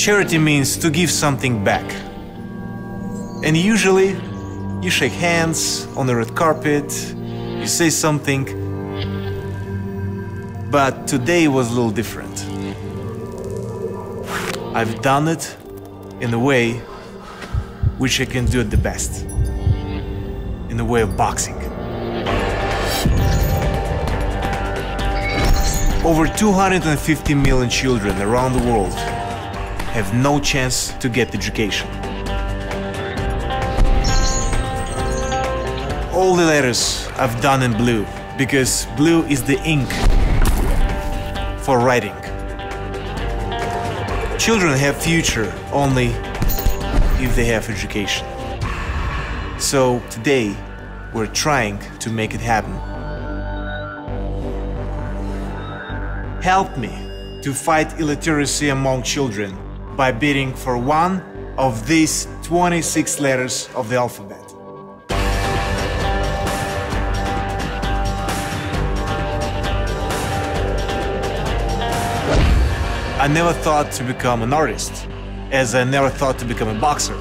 Charity means to give something back. And usually, you shake hands on the red carpet, you say something. But today was a little different. I've done it in a way which I can do it the best in the way of boxing. Over 250 million children around the world have no chance to get education. All the letters I've done in blue because blue is the ink for writing. Children have future only if they have education. So today we're trying to make it happen. Help me to fight illiteracy among children by bidding for one of these 26 letters of the alphabet. I never thought to become an artist, as I never thought to become a boxer.